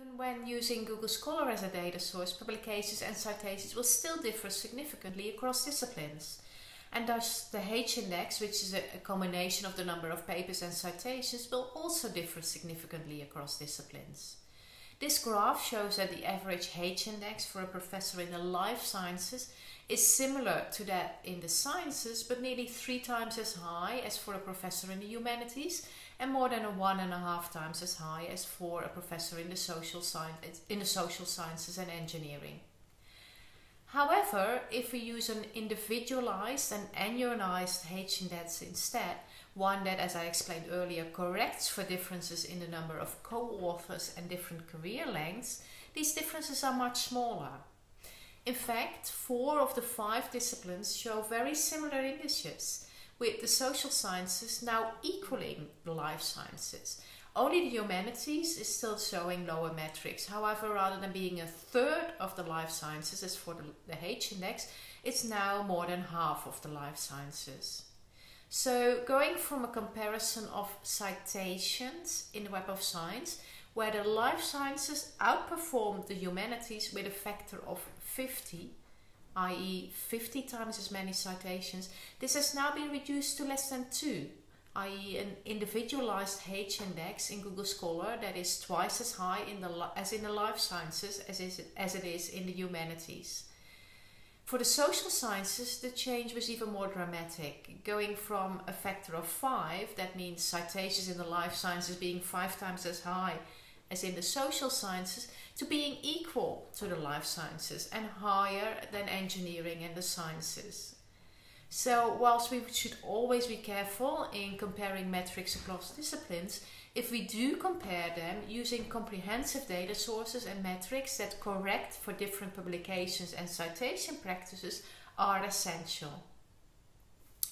Even when using Google Scholar as a data source, publications and citations will still differ significantly across disciplines. And thus the H-index, which is a, a combination of the number of papers and citations, will also differ significantly across disciplines. This graph shows that the average H-index for a professor in the life sciences is similar to that in the sciences, but nearly three times as high as for a professor in the humanities, and more than a one and a half times as high as for a professor in the social science, in the social sciences and engineering. However, if we use an individualized and annualized H-index instead, one that, as I explained earlier, corrects for differences in the number of co-authors and different career lengths, these differences are much smaller. In fact, four of the five disciplines show very similar indices, with the social sciences now equaling the life sciences. Only the humanities is still showing lower metrics. However, rather than being a third of the life sciences as for the, the H index, it's now more than half of the life sciences. So going from a comparison of citations in the Web of Science, where the life sciences outperformed the humanities with a factor of 50, i.e. 50 times as many citations, this has now been reduced to less than 2, i.e. an individualized H-index in Google Scholar that is twice as high in the as in the life sciences as, is, as it is in the humanities. For the social sciences, the change was even more dramatic, going from a factor of 5, that means citations in the life sciences being 5 times as high as in the social sciences, to being equal to the life sciences and higher than engineering and the sciences. So, whilst we should always be careful in comparing metrics across disciplines, if we do compare them using comprehensive data sources and metrics that correct for different publications and citation practices are essential.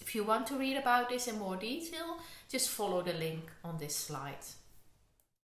If you want to read about this in more detail, just follow the link on this slide.